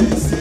Boys.